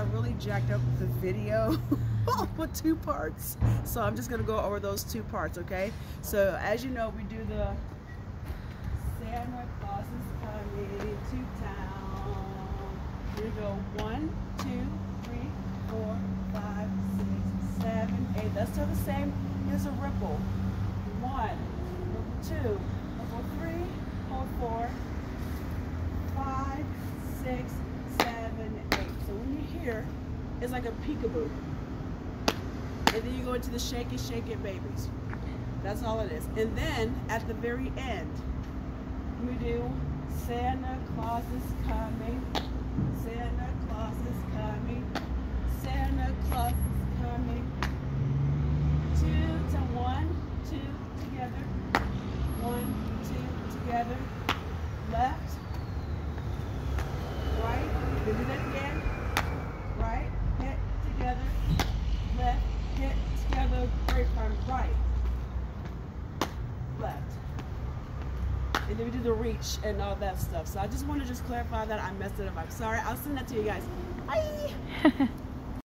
I really jacked up the video with two parts. So I'm just gonna go over those two parts, okay? So as you know, we do the Santa Claus is coming to town. We go one, two, three, four, five, six, seven, eight. That's still the same. Here's a ripple. One, two, level three, level four, five, six, seven, eight. You hear, it's like a peekaboo. And then you go into the shake it, shake it babies. That's all it is. And then at the very end, we do Santa Claus is coming. Santa Claus is coming. Santa Claus is coming. Two to one, two together. One, two together. Left. Right. Then do that again. Right. Hit together. Left. Hit together. Grapevine. Right. Left. And then we do the reach and all that stuff. So I just want to just clarify that I messed it up. I'm sorry. I'll send that to you guys. Bye.